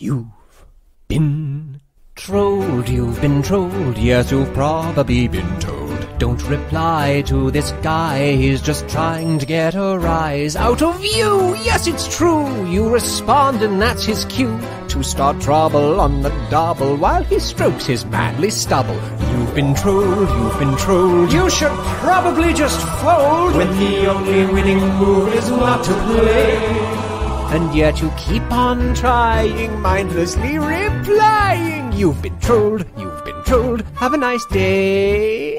You've been trolled, you've been trolled, yes, you've probably been told. Don't reply to this guy, he's just trying to get a rise out of you. Yes, it's true, you respond and that's his cue to start trouble on the double while he strokes his manly stubble. You've been trolled, you've been trolled. You should probably just fold when the only winning move is not to play. And yet you keep on trying, mindlessly replying. You've been trolled, you've been trolled. Have a nice day.